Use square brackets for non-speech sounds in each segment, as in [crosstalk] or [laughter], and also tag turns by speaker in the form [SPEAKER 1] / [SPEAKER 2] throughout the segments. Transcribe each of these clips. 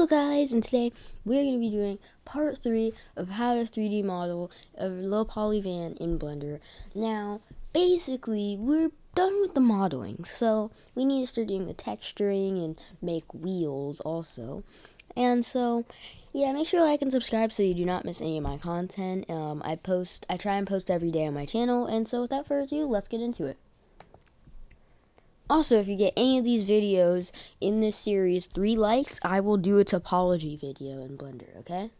[SPEAKER 1] Hello guys, and today we're going to be doing part 3 of how to 3D model a low poly van in Blender. Now, basically, we're done with the modeling, so we need to start doing the texturing and make wheels also. And so, yeah, make sure to like and subscribe so you do not miss any of my content. Um, I post, I try and post every day on my channel, and so without further ado, let's get into it. Also, if you get any of these videos in this series three likes, I will do a topology video in Blender, okay?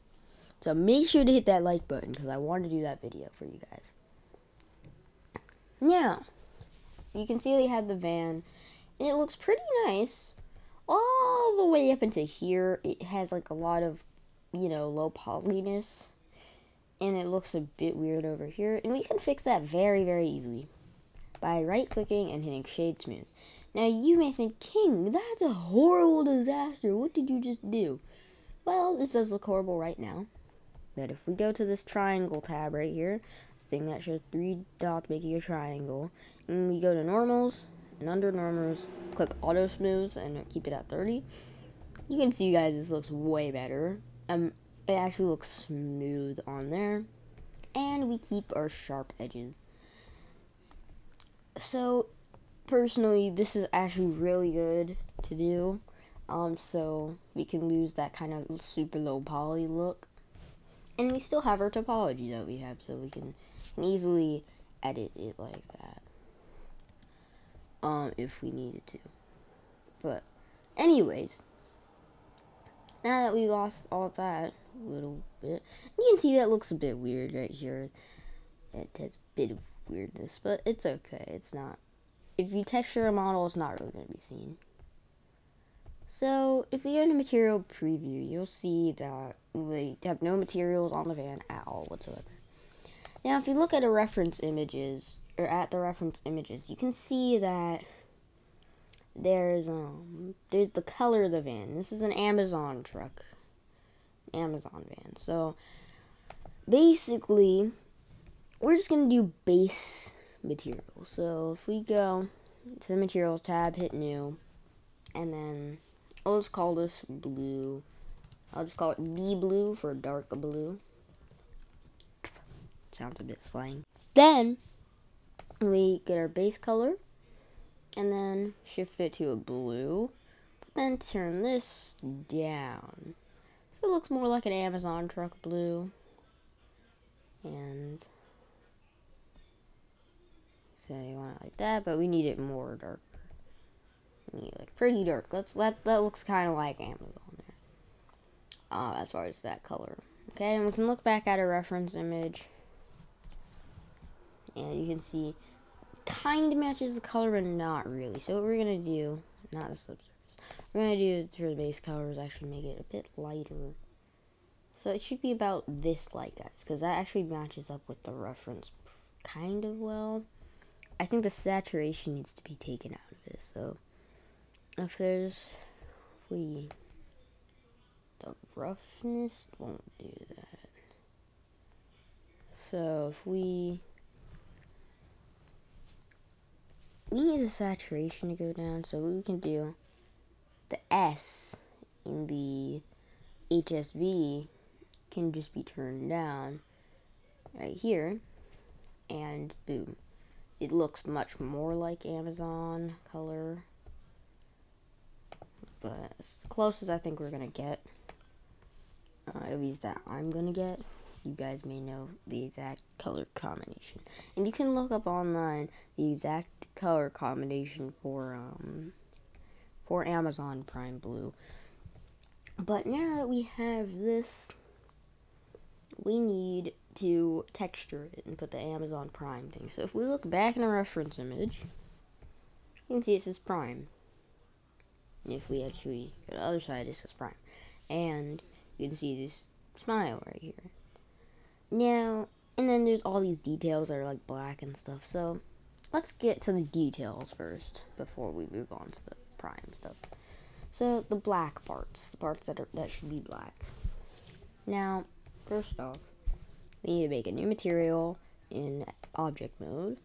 [SPEAKER 1] So make sure to hit that like button because I want to do that video for you guys. Now, you can see they have the van, and it looks pretty nice. All the way up into here, it has like a lot of, you know, low polyness. And it looks a bit weird over here. And we can fix that very, very easily by right clicking and hitting shade smooth. Now you may think, King, that's a horrible disaster. What did you just do? Well, this does look horrible right now. But if we go to this triangle tab right here, this thing that shows three dots making a triangle, and we go to normals, and under normals, click auto smooth and keep it at 30, you can see guys this looks way better. Um, it actually looks smooth on there. And we keep our sharp edges so personally this is actually really good to do. Um so we can lose that kind of super low poly look. And we still have our topology that we have so we can, easily edit it like that. Um if we needed to. But anyways. Now that we lost all that little bit you can see that looks a bit weird right here. It has a bit of weirdness, but it's okay. It's not. If you texture a model, it's not really going to be seen. So, if we go into material preview, you'll see that we have no materials on the van at all whatsoever. Now, if you look at the reference images, or at the reference images, you can see that there's um there's the color of the van. This is an Amazon truck. Amazon van. So basically we're just going to do base material. So if we go to the materials tab, hit new, and then I'll just call this blue. I'll just call it B blue for dark blue. Sounds a bit slang. Then we get our base color and then shift it to a blue. But then turn this down. So it looks more like an Amazon truck blue. And so you want it like that, but we need it more darker. We need like pretty dark. Let's let that looks kind of like Amazon there. Uh, as far as that color. Okay, and we can look back at a reference image, and you can see kind of matches the color, but not really. So what we're gonna do, not the subsurface, we're gonna do for the base colors actually make it a bit lighter. So it should be about this light, guys, because that actually matches up with the reference kind of well. I think the saturation needs to be taken out of this. So if there's if we the roughness won't do that. So if we we need the saturation to go down, so we can do the S in the HSV can just be turned down right here and boom it looks much more like Amazon color. But it's the closest I think we're going to get. Uh, at least that I'm going to get. You guys may know the exact color combination. And you can look up online the exact color combination for um, for Amazon Prime Blue. But now that we have this, we need to texture it and put the Amazon Prime thing. So if we look back in a reference image, you can see it says Prime. And if we actually go to the other side, it says Prime. And you can see this smile right here. Now, and then there's all these details that are like black and stuff. So let's get to the details first before we move on to the Prime stuff. So the black parts, the parts that are that should be black. Now, first off, we need to make a new material in object mode.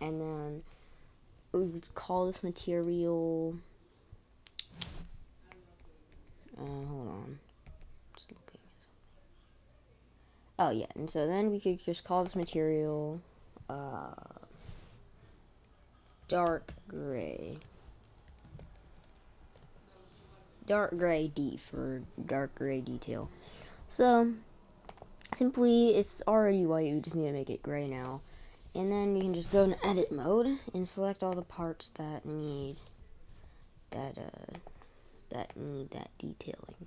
[SPEAKER 1] And then we call this material. Uh, hold on. Just looking at something. Oh, yeah. And so then we could just call this material uh, dark gray. Dark gray D for dark gray detail. So simply it's already white, you just need to make it gray now. And then you can just go in edit mode and select all the parts that need that uh that need that detailing.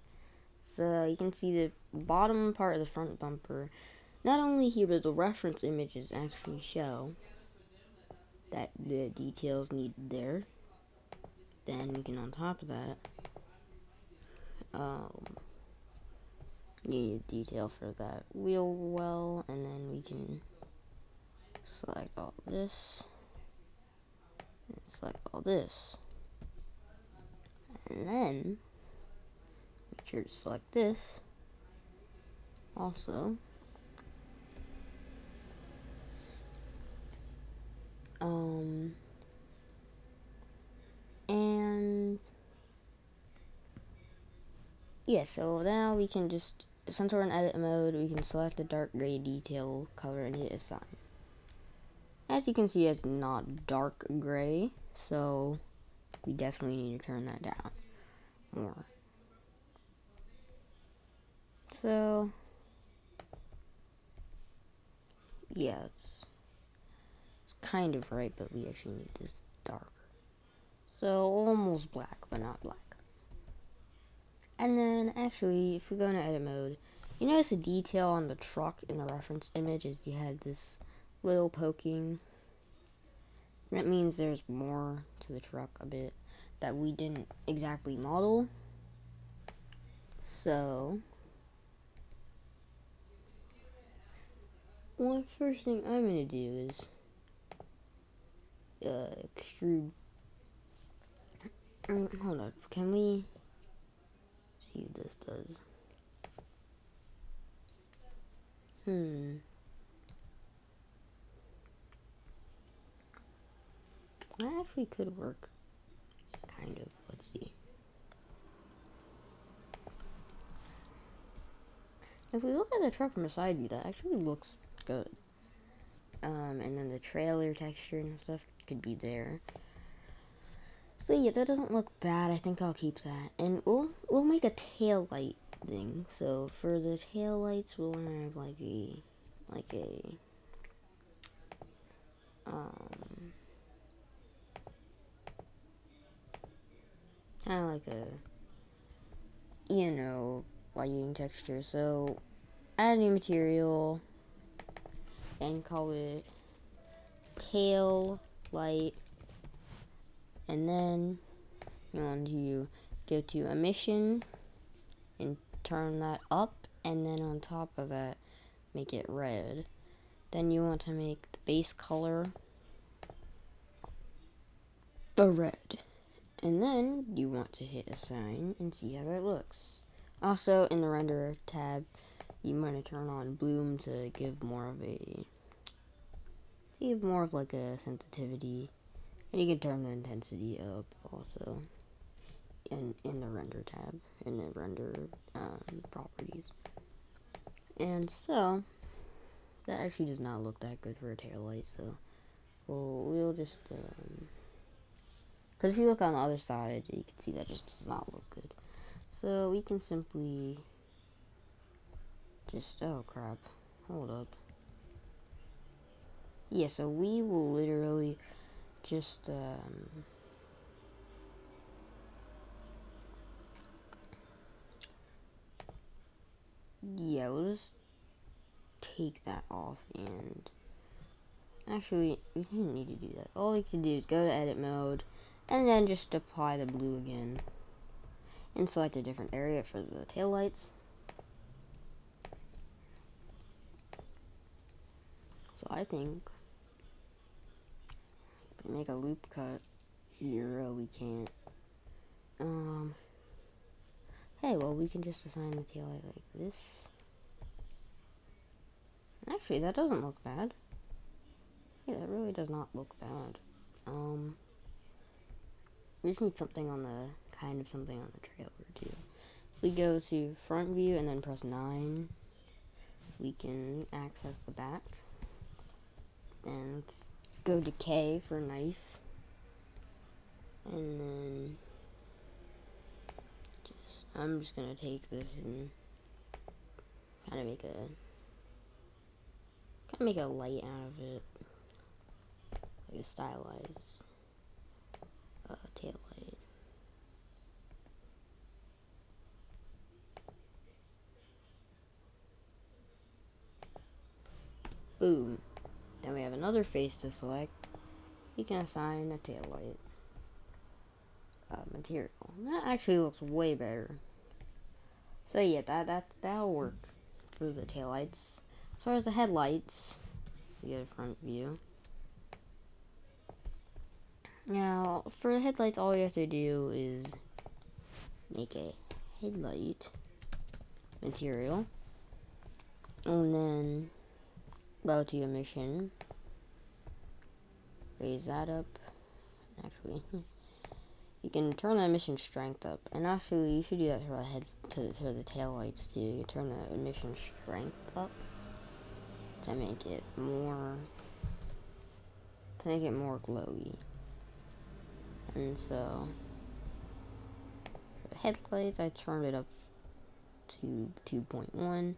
[SPEAKER 1] So you can see the bottom part of the front bumper. Not only here, but the reference images actually show that the details needed there. Then you can, on top of that, um, need a detail for that wheel well, and then we can select all this, and select all this. And then, make sure to select this also. Um, and yeah, so now we can just, since we're in edit mode, we can select the dark gray detail color and hit assign. As you can see, it's not dark gray, so we definitely need to turn that down more. So, yeah, it's, it's kind of right, but we actually need this darker. So, almost black, but not black. And then, actually, if we go into edit mode, you notice a detail on the truck in the reference image is you had this little poking. That means there's more to the truck a bit that we didn't exactly model. So, well, first thing I'm going to do is uh, extrude. Um, hold up, can we see what this does? Hmm. That actually could work. Kind of. Let's see. If we look at the truck from a side view, that actually looks good. Um, and then the trailer texture and stuff could be there. So yeah, that doesn't look bad. I think I'll keep that. And we'll we'll make a tail light thing. So for the tail lights, we'll have like a like a um kind of like a you know lighting texture. So add a new material and call it tail light and then you want to go to emission and turn that up and then on top of that make it red. Then you want to make the base color the red. And then you want to hit assign and see how that looks. Also in the render tab you might to turn on bloom to give more of a give more of like a sensitivity and you can turn the intensity up also in in the render tab in the render um, properties and so that actually does not look that good for a tail light so we'll, we'll just because um, if you look on the other side you can see that just does not look good so we can simply just, oh crap. Hold up. Yeah, so we will literally just, um, yeah, we'll just take that off and actually we didn't need to do that. All we can do is go to edit mode and then just apply the blue again and select a different area for the tail lights. So I think make a loop cut here, we can't. Um, hey, well, we can just assign the tail like this. Actually, that doesn't look bad. Yeah, that really does not look bad. Um, we just need something on the, kind of something on the trailer, too. We go to front view and then press 9 we can access the back and go to K for knife. And then just I'm just gonna take this and kind of make a kind of make a light out of it. Like a stylized uh, tail light. Boom then we have another face to select you can assign a tail light uh, material. That actually looks way better. So yeah, that that that'll work for the taillights. As far as the headlights, we get a front view. Now, for the headlights, all you have to do is make a headlight material, and then go to emission, raise that up. Actually. [laughs] You can turn the emission strength up, and actually you should do that for the head to the tail lights too. You turn the emission strength up to make it more to make it more glowy. And so for the headlights, I turned it up to 2.1,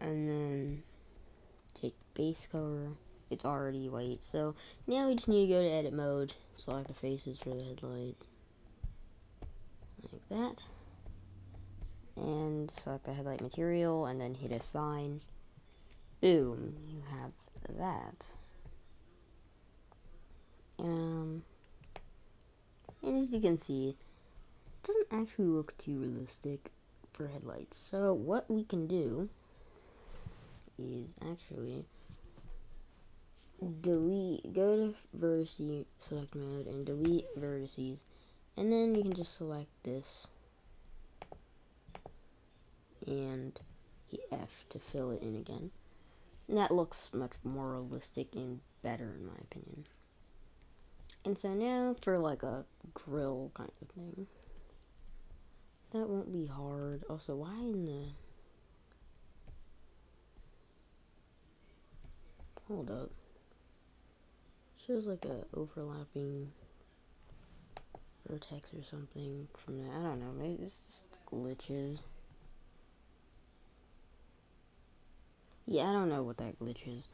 [SPEAKER 1] and then take the base color. It's already white, so now we just need to go to edit mode select the faces for the headlights like that and select the headlight material and then hit assign boom you have that um and as you can see it doesn't actually look too realistic for headlights so what we can do is actually delete, go to vertice select mode and delete vertices. And then you can just select this and F to fill it in again. And that looks much more realistic and better in my opinion. And so now for like a grill kind of thing. That won't be hard. Also, why in the... Hold up shows like a overlapping vertex or something from that. I don't know. Maybe it's just glitches. Yeah, I don't know what that glitch is.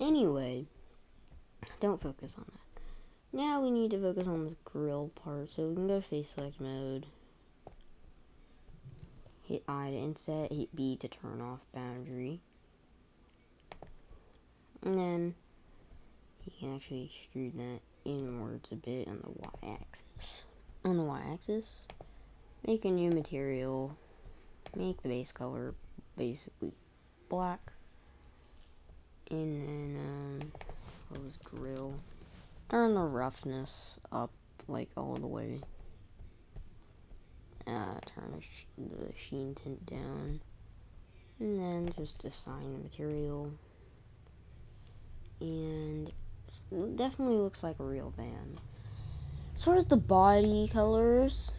[SPEAKER 1] Anyway, don't focus on that. Now we need to focus on this grill part. So we can go to face select mode. Hit I to inset, hit B to turn off boundary. And then you can actually extrude that inwards a bit on the y-axis. On the y-axis, make a new material, make the base color basically black, and then um, close grill. Turn the roughness up like all the way. Uh, turn the sheen tint down, and then just assign the material. And definitely looks like a real band. As far as the body colors,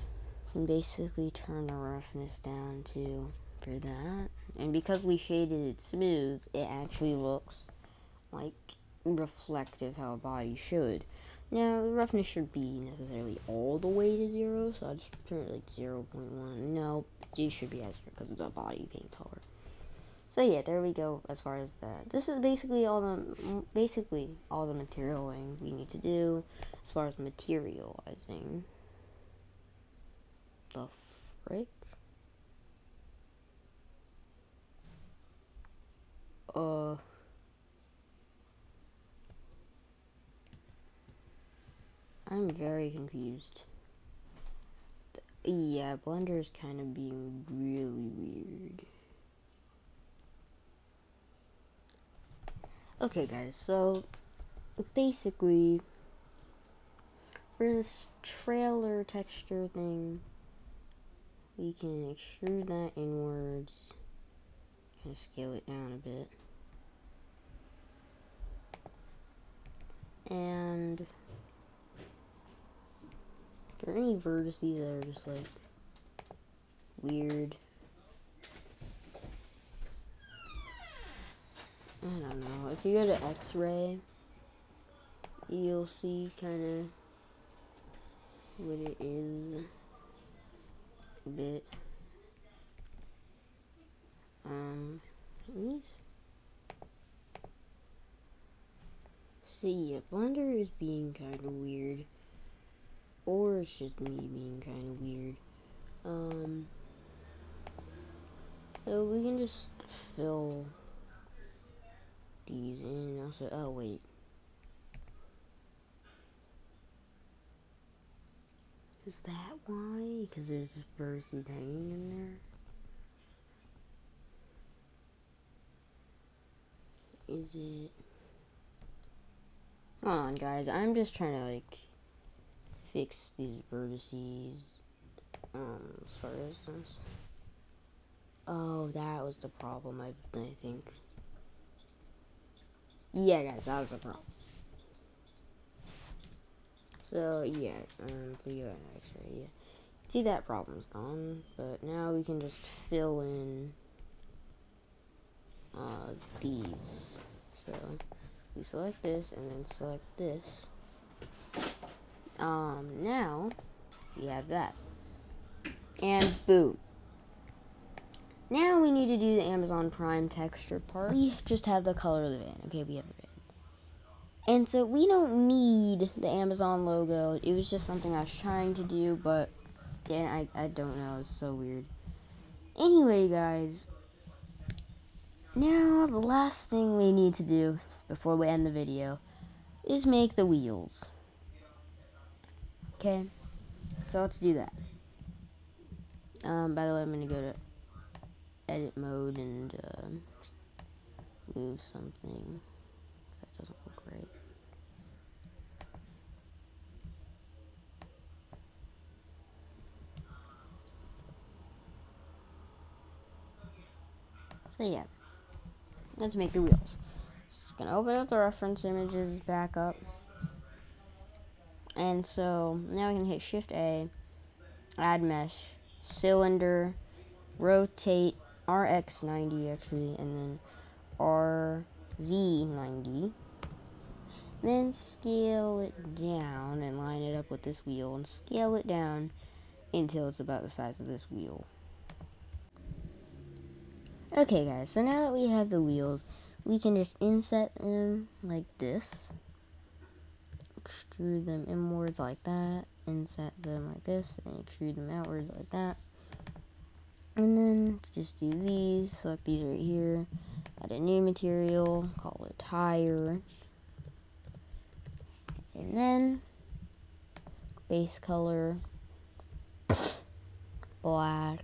[SPEAKER 1] you can basically turn the roughness down to for that. And because we shaded it smooth, it actually looks like reflective how a body should. Now, the roughness should be necessarily all the way to zero, so I just turn it like 0 0.1. No, it should be as because of the body paint color. So yeah, there we go as far as that. This is basically all the basically all the materialing we need to do as far as materializing. The frick? Uh I'm very confused. Yeah, Blender is kind of being really weird. Okay, guys, so basically, for this trailer texture thing, we can extrude that inwards, kind of scale it down a bit. And for any vertices that are just like weird if you go to X-ray, you'll see kind of what it is a bit. Um, see, yeah, Blender is being kind of weird, or it's just me being kind of weird. Um, so we can just fill these in. Also, oh wait. Is that why? Because there's just vertices hanging in there? Is it... Hold on, guys. I'm just trying to, like, fix these vertices. Um, as far as this. Oh, that was the problem, I, I think. Yeah, guys, that was the problem. So yeah, um, your X-ray, yeah. See that problem's gone, but now we can just fill in uh, these. So we select this and then select this. Um, now we have that, and boom. Now we need to do the Amazon Prime texture part. We just have the color of the van. Okay, we have it. And so we don't need the Amazon logo. It was just something I was trying to do, but yeah, I, I don't know. It's so weird. Anyway, guys, now the last thing we need to do before we end the video is make the wheels. Okay, so let's do that. Um, by the way, I'm going to go to edit mode and uh, move something. That doesn't look great. So yeah, let's make the wheels. Just gonna open up the reference images back up. And so now we can hit Shift A, add mesh, cylinder, rotate RX90 actually, and then RZ90. Then scale it down and line it up with this wheel and scale it down until it's about the size of this wheel. Okay guys, so now that we have the wheels, we can just inset them like this. Extrude them inwards like that. Inset them like this, and extrude them outwards like that. And then just do these, select these right here, add a new material, call it tire. And then base color, black,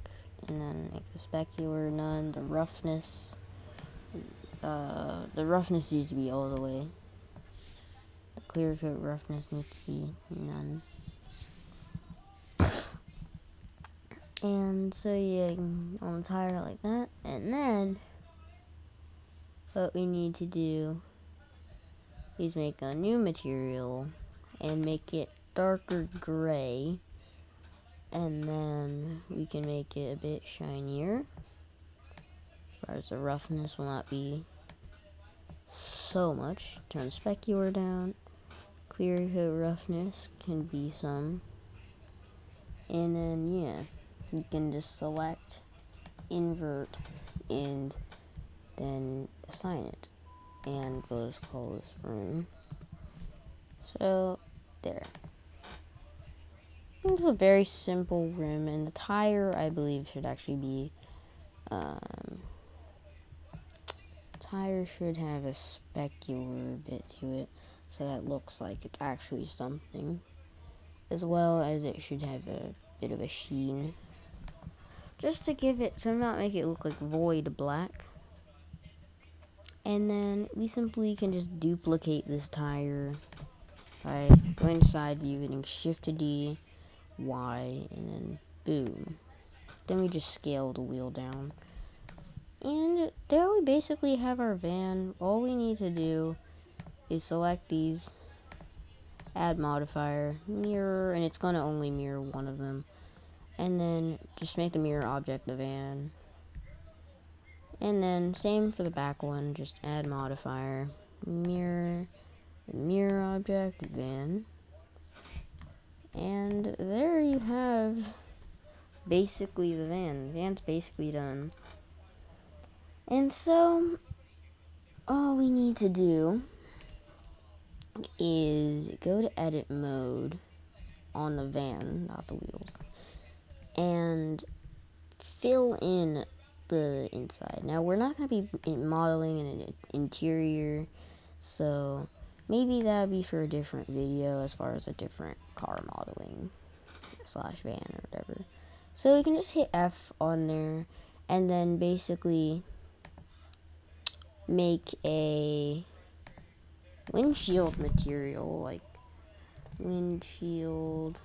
[SPEAKER 1] and then make the specular none, the roughness, uh, the roughness needs to be all the way. The clear coat roughness needs to be none. And so yeah, on the tire like that, and then what we need to do is make a new material and make it darker gray. And then we can make it a bit shinier. As far as the roughness will not be so much. Turn specular down. Clear coat roughness can be some. And then yeah you can just select invert and then assign it. And we'll call this room. So there. It's a very simple room and the tire, I believe, should actually be, um, tire should have a specular bit to it, so that looks like it's actually something, as well as it should have a bit of a sheen, just to give it, to not make it look like void black. And then we simply can just duplicate this tire by going side view, hitting Shift to D, Y, and then boom. Then we just scale the wheel down. And there we basically have our van. All we need to do is select these, add modifier, mirror, and it's going to only mirror one of them. And then just make the mirror object the van. And then same for the back one, just add modifier, mirror, mirror object, van. And there you have basically the van. The van's basically done. And so, all we need to do is go to edit mode on the van, not the wheels, and fill in the inside. Now, we're not going to be modeling an interior, so maybe that would be for a different video as far as a different car modeling slash van or whatever. So we can just hit F on there and then basically make a windshield material like windshield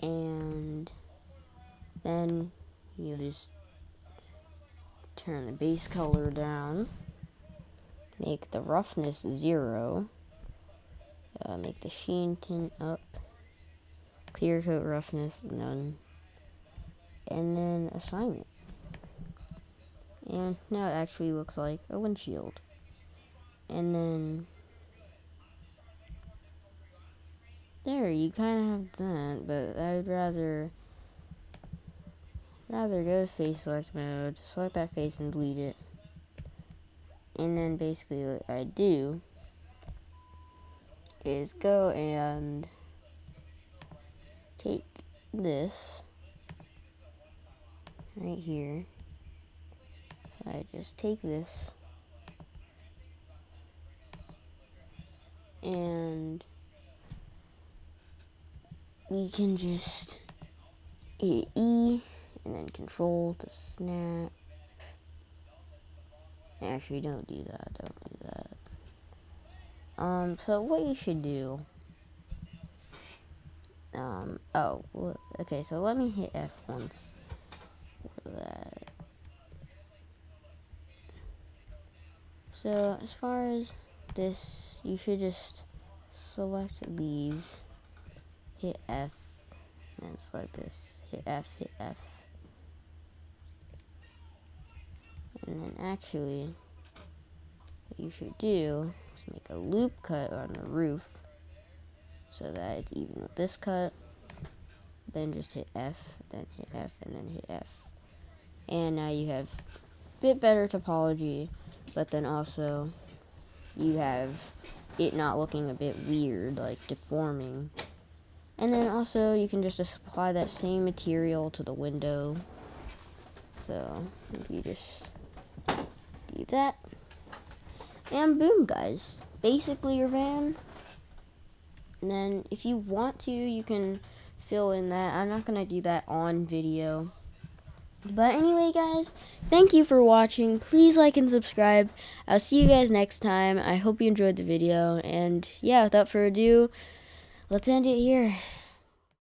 [SPEAKER 1] and then you just turn the base color down make the roughness zero uh, make the sheen tint up clear coat roughness none and then assignment. And now it actually looks like a windshield. And then there you kind of have that but I'd rather rather go to face select mode select that face and delete it. And then basically what I do is go and take this right here. So I just take this and we can just hit E and then control to snap. Actually, don't do that. Don't do that. Um, so what you should do. Um, oh, okay, so let me hit F once for that. So, as far as this, you should just select these, hit F, and then select this, hit F, hit F. And then actually, what you should do is make a loop cut on the roof so that it's even with this cut. Then just hit F, then hit F, and then hit F. And now you have a bit better topology, but then also you have it not looking a bit weird, like deforming. And then also you can just apply that same material to the window. So you just do that. And boom guys. Basically your van. And then if you want to, you can fill in that. I'm not going to do that on video. But anyway, guys, thank you for watching. Please like and subscribe. I'll see you guys next time. I hope you enjoyed the video. And yeah, without further ado, let's end it here.